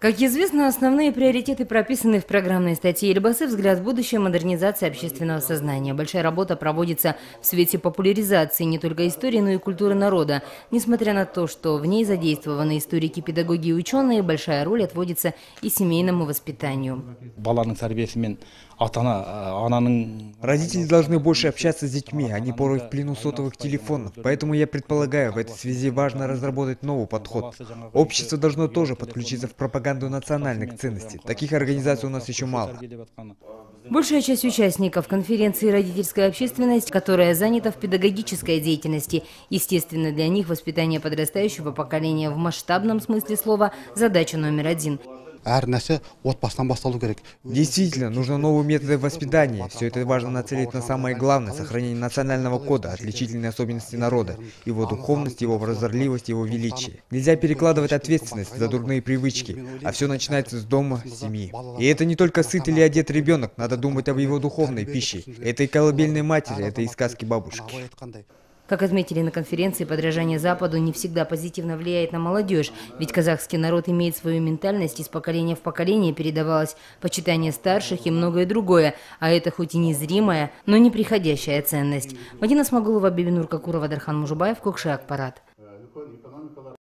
Как известно, основные приоритеты прописаны в программной статье Эльбасы «Взгляд в будущее. Модернизация общественного сознания». Большая работа проводится в свете популяризации не только истории, но и культуры народа. Несмотря на то, что в ней задействованы историки, педагоги и ученые, большая роль отводится и семейному воспитанию. Родители должны больше общаться с детьми, они порой в плену сотовых телефонов. Поэтому я предполагаю, в этой связи важно разработать новый подход. Общество должно тоже подключиться в пропаганду национальных ценностей. Таких организаций у нас еще мало. Большая часть участников конференции «Родительская общественность», которая занята в педагогической деятельности. Естественно, для них воспитание подрастающего поколения в масштабном смысле слова – задача номер один – Действительно, нужны новые методы воспитания. Все это важно нацелить на самое главное – сохранение национального кода, отличительные особенности народа, его духовность, его прозорливость, его величие. Нельзя перекладывать ответственность за дурные привычки, а все начинается с дома, семьи. И это не только сыт или одет ребенок, надо думать об его духовной пище. Это и колыбельной матери, это и сказки бабушки. Как отметили на конференции, подражание Западу не всегда позитивно влияет на молодежь, ведь казахский народ имеет свою ментальность, из поколения в поколение передавалось почитание старших и многое другое, а это хоть и незримая, но неприходящая ценность. Мадина Смогулова, Бибинур Какурова, Дархан Мужубаев, Кокши Акпарат.